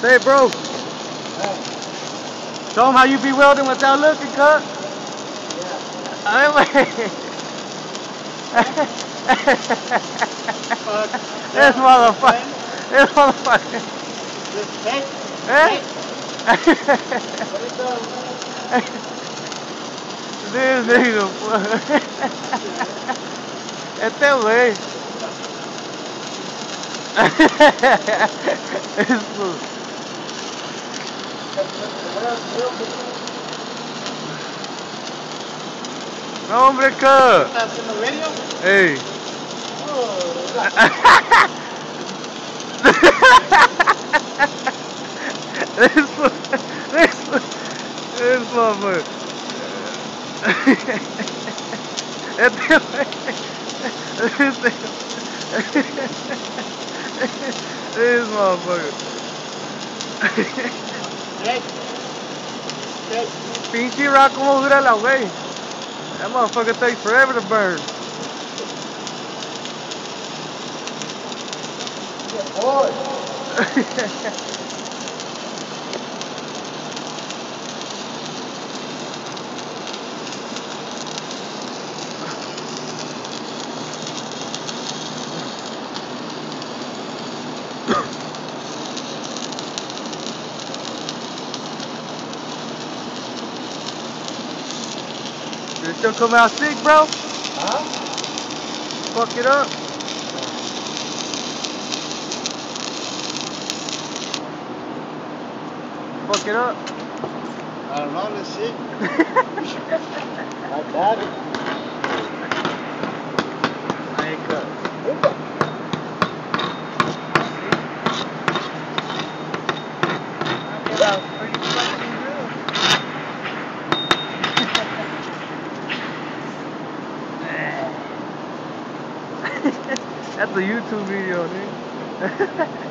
Say, bro. Show them how you be welding without looking, cut. Yeah. this motherfucker. This motherfucker. Eh? this nigga, Este güey. Eso. No, Breca! That's in the radio? Hey. this one, this one, this one. É teu. É teu. This motherfucker. Hey. Hey. Pinche rock, ¿cómo dura la wey? That motherfucker takes forever to burn. You still come out sick, bro? Huh? Fuck it up. Fuck it up. I don't know, let's see. My daddy. I ain't cut. That's a YouTube video, dude.